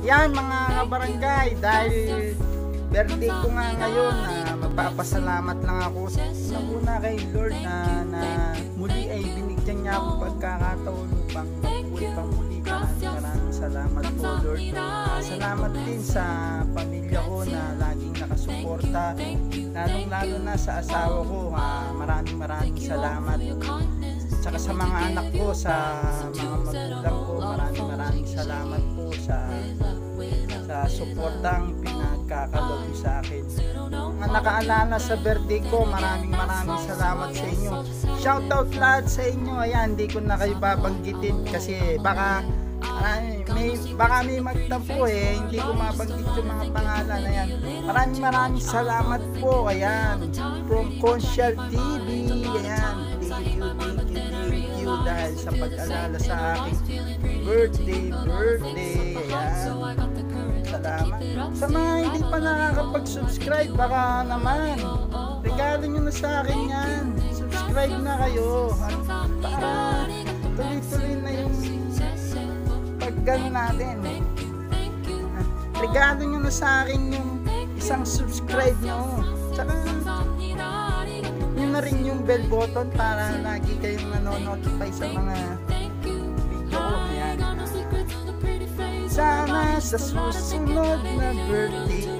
Yan mga kabarangay, dahil birthday ko nga ngayon na magpapasalamat lang ako sa una kay Lord na, na muli ay binigyan niya ako pagkakataon upang mabuhay pang muli. Maraming maraming salamat po Lord. Ah, salamat din sa pamilya ko na laging nakasuporta. Lalong lalo na sa asawa ko. Ah, maraming maraming salamat. Tsaka sa mga anak ko, sa mga magulang ko, maraming maraming salamat po sa sa suportang pinagkakaloob niyo sa akin. Mga nakaalala sa birthday ko, maraming maraming salamat sa inyo. Shoutout lahat sa inyo. Ayan, hindi ko na kayo babanggitin kasi baka Marami, may, baka may magtampo eh, hindi ko mabanggit yung mga pangalan na yan. Maraming maraming salamat po, ayan, from Conchal TV, ayan, thank you, thank you, thank you, dahil sa pag-alala sa aking birthday, birthday, ayan, salamat. Sa mga pa nakakapag-subscribe, baka naman, regalo nyo na sa akin yan, subscribe na kayo, at para tuloy-tuloy na yung paggan natin. Regalo nyo na sa akin yung isang subscribe nyo. Tsaka yun na rin yung bell button para lagi kayong nanonotify sa mga. Sana sa susunod na birthday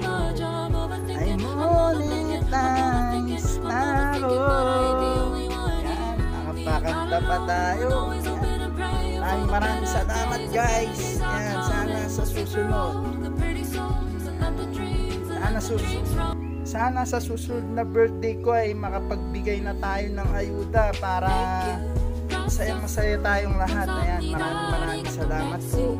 pa tayo. Maraming maraming salamat guys. Ayan, sana sa susunod. Sana susunod. Sana sa susunod na birthday ko ay makapagbigay na tayo ng ayuda para masaya masaya tayong lahat. Ayan, maraming maraming salamat po.